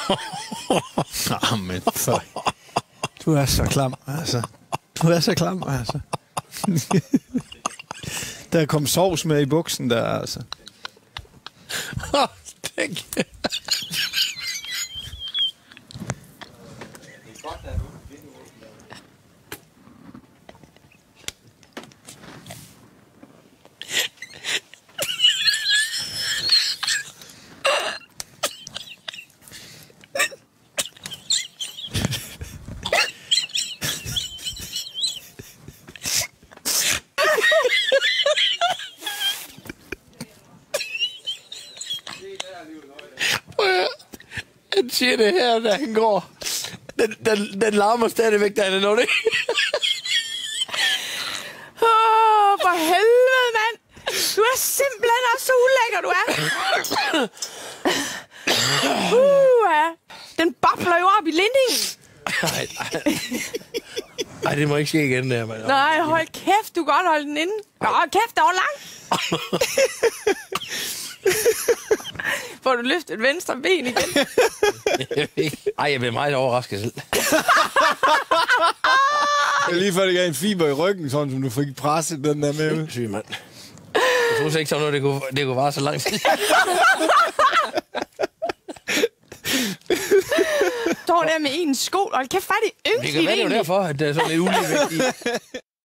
Jamen, for... Du er så klam, altså. Du er så klam, altså. der kom sovs med i buksen der, altså. Tænk. Prøv Han siger det her, da han går. Den, den, den larmer stadigvæk, da han er nået Åh, for helvede, mand! Du er simpelthen også så ulækker, du er. Uh, ja. Den bobler jo op i lindingen. Nej, nej. Ej, det må ikke ske igen, der, mand. Nej, hold kæft, du kan godt holde den inde. Nå, kæft, der var lang. Får du løftet venstre ben igen? Ej, jeg bliver meget overrasket selv. Det er lige før, det gav en fiber i ryggen, sådan som du fik presset den der med. Syg, mand. Jeg troede ikke, sådan noget, det kunne, det kunne vare så lang tid. Står der med en sko. Hold kæft, er det Det yngst kan være, det er jo derfor, at der er sådan lidt uligevægt i.